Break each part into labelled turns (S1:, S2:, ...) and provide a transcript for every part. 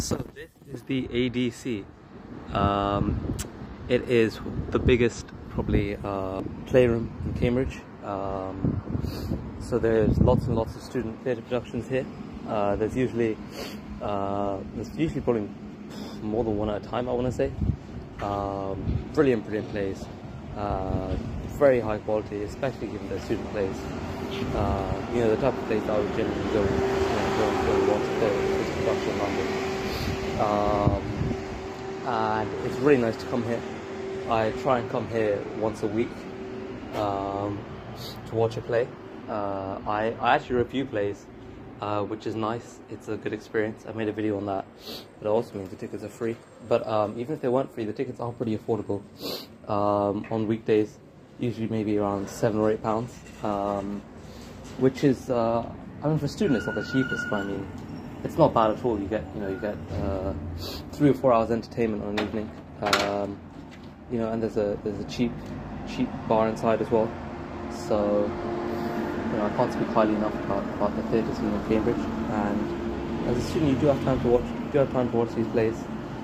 S1: So this is the ADC. Um, it is the biggest, probably, uh, playroom in Cambridge. Um, so there's lots and lots of student theatre productions here. Uh, there's usually uh, there's usually probably more than one at a time. I want to say. Um, brilliant, brilliant plays. Uh, very high quality, especially given the student plays. Uh, you know the type of plays I would generally go, you know, go, go watch the, this production in London um, and it's really nice to come here. I try and come here once a week um, to watch a play. Uh, I, I actually review plays, uh, which is nice. It's a good experience. I made a video on that, but it also means the tickets are free. But um, even if they weren't free, the tickets are pretty affordable um, on weekdays. Usually maybe around seven or eight pounds, um, which is, uh, I mean, for a student it's not the cheapest, but I mean, it's not bad at all. You get you know you get uh, three or four hours entertainment on an evening. Um, you know, and there's a there's a cheap cheap bar inside as well. So you know, I can't speak highly enough about, about the theatre scene in Cambridge. And as a student, you do have time to watch. You do have time to watch these plays.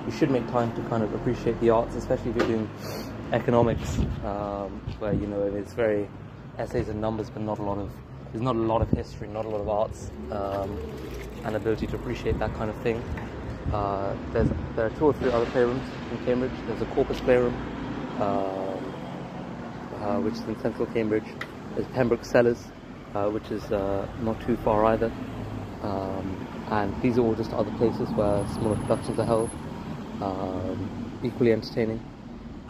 S1: You should make time to kind of appreciate the arts, especially if you're doing economics, um, where you know it's very essays and numbers, but not a lot of there's not a lot of history, not a lot of arts. Um, and ability to appreciate that kind of thing. Uh, there's, there are two or three other playrooms in Cambridge. There's a Corpus Playroom, um, uh, which is in central Cambridge. There's Pembroke Cellars, uh, which is uh, not too far either. Um, and these are all just other places where smaller productions are held, um, equally entertaining.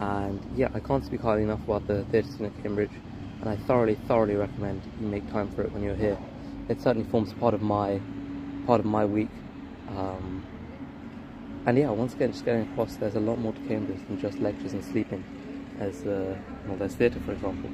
S1: And yeah, I can't speak highly enough about the theatre scene at Cambridge, and I thoroughly, thoroughly recommend you make time for it when you're here. It certainly forms part of my part of my week. Um, and yeah, once again, just getting across, there's a lot more to Cambridge than just lectures and sleeping, as uh, well, there's theatre, for example.